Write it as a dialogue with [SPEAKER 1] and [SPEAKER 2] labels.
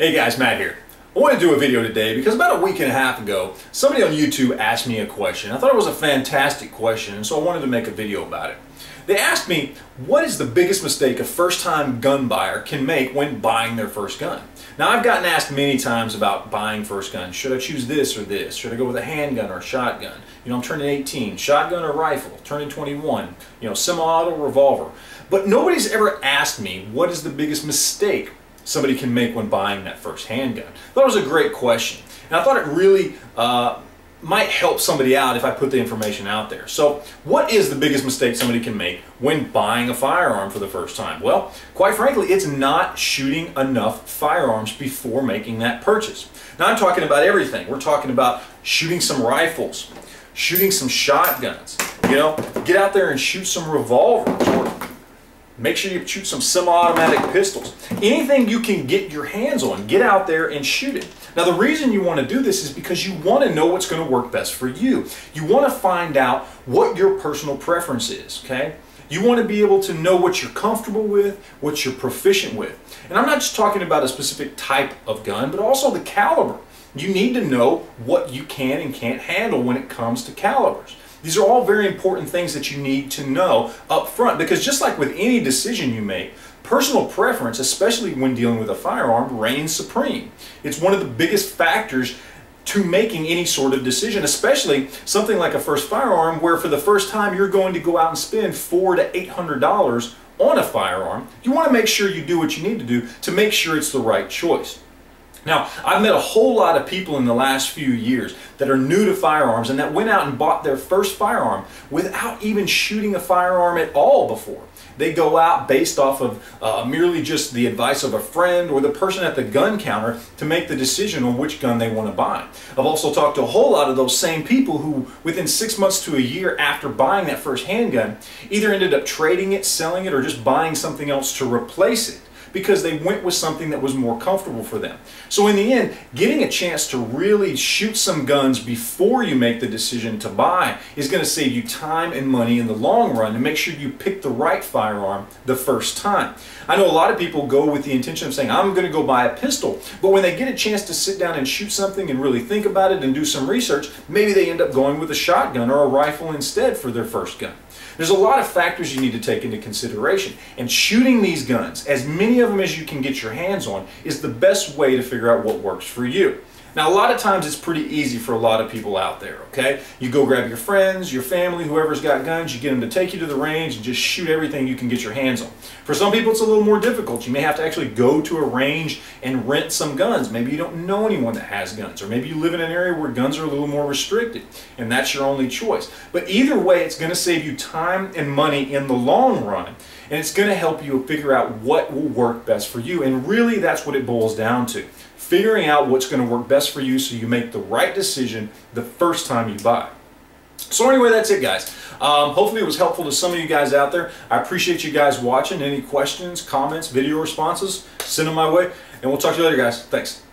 [SPEAKER 1] Hey guys, Matt here. I want to do a video today because about a week and a half ago, somebody on YouTube asked me a question. I thought it was a fantastic question, and so I wanted to make a video about it. They asked me, what is the biggest mistake a first-time gun buyer can make when buying their first gun? Now, I've gotten asked many times about buying first guns. Should I choose this or this? Should I go with a handgun or a shotgun? You know, I'm turning 18. Shotgun or rifle? Turning 21. You know, semi-auto revolver. But nobody's ever asked me, what is the biggest mistake somebody can make when buying that first handgun? It was a great question. And I thought it really uh, might help somebody out if I put the information out there. So what is the biggest mistake somebody can make when buying a firearm for the first time? Well, quite frankly, it's not shooting enough firearms before making that purchase. Now I'm talking about everything. We're talking about shooting some rifles, shooting some shotguns, you know, get out there and shoot some revolvers or Make sure you shoot some semi-automatic pistols. Anything you can get your hands on, get out there and shoot it. Now the reason you want to do this is because you want to know what's going to work best for you. You want to find out what your personal preference is, okay? You want to be able to know what you're comfortable with, what you're proficient with. And I'm not just talking about a specific type of gun, but also the caliber. You need to know what you can and can't handle when it comes to calibers. These are all very important things that you need to know up front because just like with any decision you make, personal preference, especially when dealing with a firearm, reigns supreme. It's one of the biggest factors to making any sort of decision, especially something like a first firearm where for the first time you're going to go out and spend four to eight hundred dollars on a firearm. You want to make sure you do what you need to do to make sure it's the right choice. Now, I've met a whole lot of people in the last few years that are new to firearms and that went out and bought their first firearm without even shooting a firearm at all before. They go out based off of uh, merely just the advice of a friend or the person at the gun counter to make the decision on which gun they want to buy. I've also talked to a whole lot of those same people who, within six months to a year after buying that first handgun, either ended up trading it, selling it, or just buying something else to replace it because they went with something that was more comfortable for them. So in the end, getting a chance to really shoot some guns before you make the decision to buy is going to save you time and money in the long run to make sure you pick the right firearm the first time. I know a lot of people go with the intention of saying, I'm going to go buy a pistol, but when they get a chance to sit down and shoot something and really think about it and do some research, maybe they end up going with a shotgun or a rifle instead for their first gun. There's a lot of factors you need to take into consideration. And shooting these guns, as many of them as you can get your hands on, is the best way to figure out what works for you. Now, a lot of times it's pretty easy for a lot of people out there, okay? You go grab your friends, your family, whoever's got guns, you get them to take you to the range and just shoot everything you can get your hands on. For some people, it's a little more difficult. You may have to actually go to a range and rent some guns. Maybe you don't know anyone that has guns, or maybe you live in an area where guns are a little more restricted, and that's your only choice. But either way, it's going to save you time and money in the long run, and it's going to help you figure out what will work best for you. And really, that's what it boils down to figuring out what's going to work best for you so you make the right decision the first time you buy. So anyway, that's it guys. Um, hopefully it was helpful to some of you guys out there. I appreciate you guys watching. Any questions, comments, video responses, send them my way. And we'll talk to you later guys. Thanks.